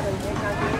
रही है